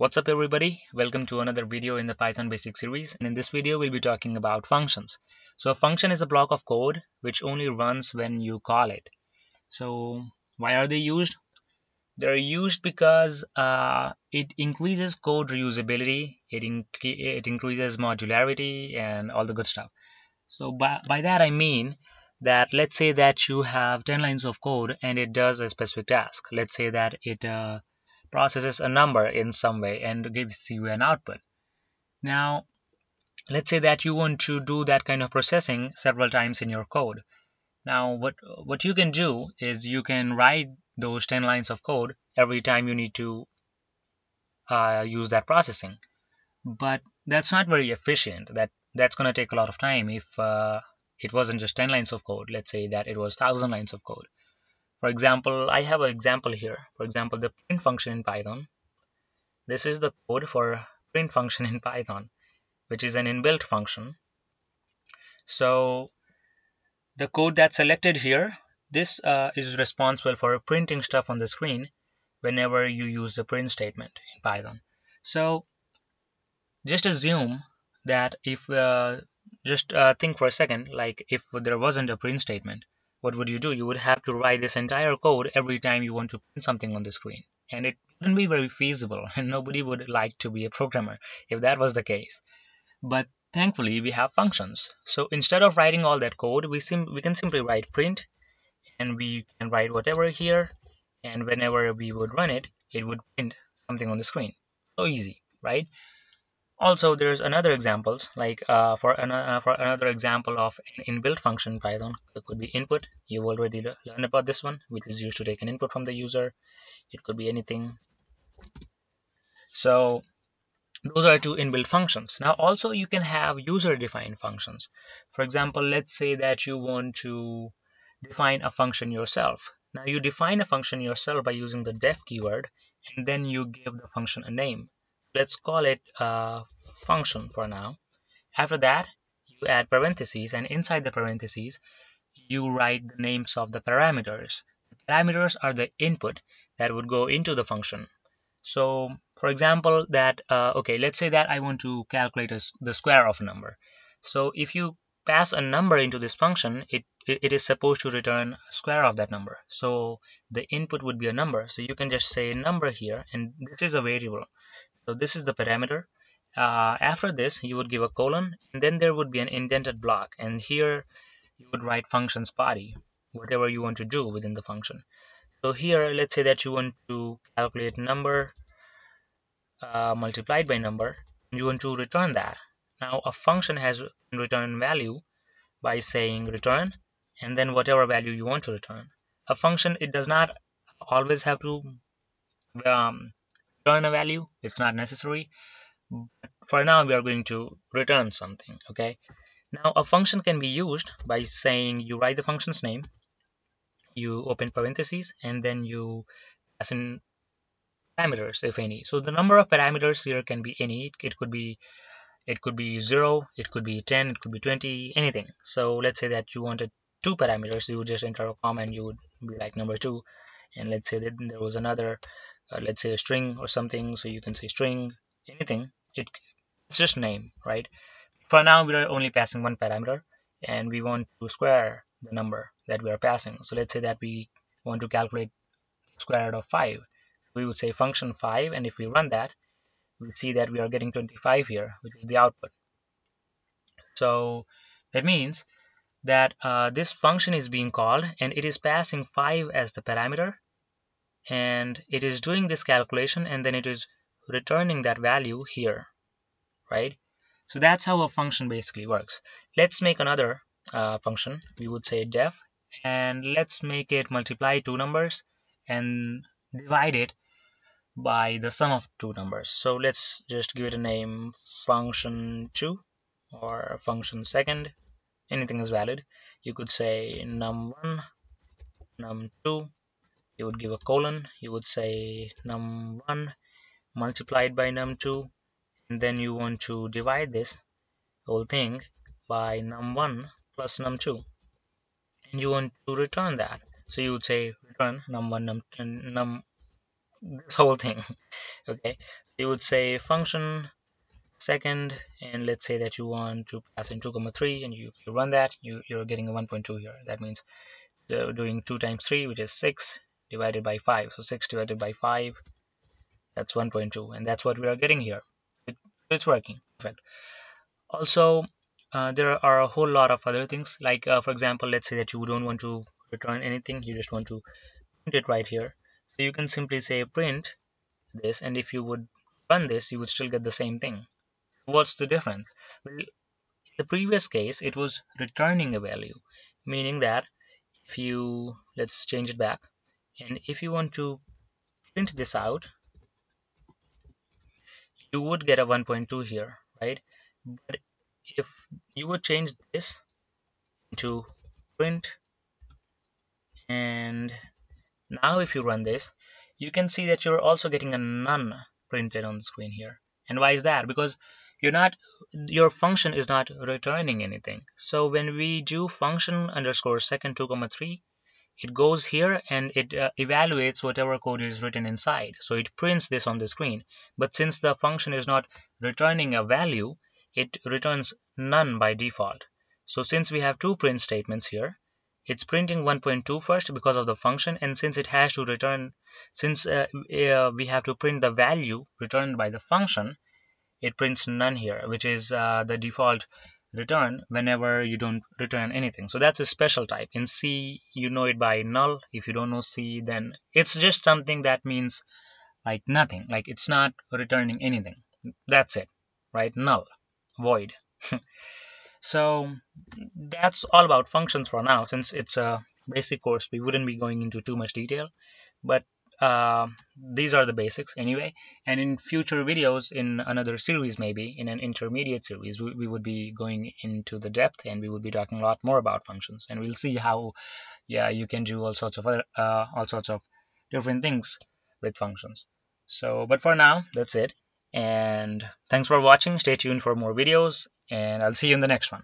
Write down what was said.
What's up everybody? Welcome to another video in the Python basic series and in this video we'll be talking about functions. So a function is a block of code which only runs when you call it. So why are they used? They're used because uh, it increases code reusability, it, it increases modularity and all the good stuff. So by, by that I mean that let's say that you have 10 lines of code and it does a specific task. Let's say that it uh, processes a number in some way and gives you an output. Now, let's say that you want to do that kind of processing several times in your code. Now, what, what you can do is you can write those 10 lines of code every time you need to uh, use that processing. But that's not very efficient. That That's going to take a lot of time if uh, it wasn't just 10 lines of code. Let's say that it was 1000 lines of code. For example, I have an example here. For example, the print function in Python. This is the code for print function in Python, which is an inbuilt function. So the code that's selected here, this uh, is responsible for printing stuff on the screen whenever you use the print statement in Python. So just assume that if, uh, just uh, think for a second, like if there wasn't a print statement, what would you do? You would have to write this entire code every time you want to print something on the screen. And it wouldn't be very feasible, and nobody would like to be a programmer if that was the case. But thankfully, we have functions. So instead of writing all that code, we, we can simply write print, and we can write whatever here, and whenever we would run it, it would print something on the screen. So easy, right? Also, there's another examples like uh, for, an, uh, for another example of an inbuilt function Python it could be input. You've already learned about this one, which is used to take an input from the user. It could be anything. So those are two inbuilt functions. Now also you can have user-defined functions. For example, let's say that you want to define a function yourself. Now you define a function yourself by using the def keyword and then you give the function a name let's call it a function for now. After that you add parentheses and inside the parentheses you write the names of the parameters. The parameters are the input that would go into the function. So for example that uh, okay let's say that I want to calculate a, the square of a number. So if you pass a number into this function it it is supposed to return a square of that number. So the input would be a number. So you can just say number here and this is a variable so this is the parameter. Uh, after this, you would give a colon, and then there would be an indented block. And here you would write functions body, whatever you want to do within the function. So here, let's say that you want to calculate number uh, multiplied by number, you want to return that. Now a function has return value by saying return, and then whatever value you want to return. A function, it does not always have to um, return a value it's not necessary. But for now we are going to return something okay? Now a function can be used by saying you write the function's name you open parentheses and then you pass in parameters if any. So the number of parameters here can be any. It could be it could be 0 it could be 10 it could be 20 anything. So let's say that you wanted two parameters. You would just enter a comma and you would be like number two. And let's say that there was another uh, let's say a string or something so you can say string anything it, it's just name right? For now we are only passing one parameter and we want to square the number that we are passing. So let's say that we want to calculate square root of 5 we would say function 5 and if we run that we see that we are getting 25 here which is the output. So that means that uh, this function is being called and it is passing 5 as the parameter and it is doing this calculation and then it is returning that value here right? So that's how a function basically works. Let's make another uh, function. We would say def and let's make it multiply two numbers and divide it by the sum of two numbers. So let's just give it a name function 2 or function second. Anything is valid. You could say num1 num2 you would give a colon. You would say num1 multiplied by num2 and then you want to divide this whole thing by num1 plus num2 and you want to return that. So you would say return num1 num, num this whole thing. Okay? You would say function second and let's say that you want to pass in 2 comma 3 and you, you run that. You, you're getting a 1.2 here. That means uh, doing 2 times 3 which is 6 divided by 5 so 6 divided by 5 that's 1.2 and that's what we are getting here. It, it's working perfect also uh, there are a whole lot of other things. Like uh, for example let's say that you don't want to return anything. You just want to print it right here. So you can simply say print this. And if you would run this you would still get the same thing. What's the difference? Well, in the previous case it was returning a value. Meaning that if you let's change it back and if you want to print this out you would get a 1.2 here right? But if you would change this to print and now if you run this you can see that you're also getting a none printed on the screen here. And why is that? Because you're not your function is not returning anything. So when we do function underscore second 2 comma 3 it goes here and it uh, evaluates whatever code is written inside. So it prints this on the screen. But since the function is not returning a value it returns none by default. So since we have two print statements here it's printing 1.2 first because of the function. And since it has to return since uh, uh, we have to print the value returned by the function it prints none here which is uh, the default return whenever you don't return anything. So that's a special type. In C you know it by null. If you don't know C then it's just something that means like nothing. Like it's not returning anything. That's it right? Null. Void. So that's all about functions for now. Since it's a basic course we wouldn't be going into too much detail. But uh, these are the basics anyway. And in future videos in another series maybe in an intermediate series we, we would be going into the depth and we would be talking a lot more about functions. And we'll see how yeah you can do all sorts of other uh, all sorts of different things with functions. So but for now that's it. And thanks for watching. Stay tuned for more videos and i'll see you in the next one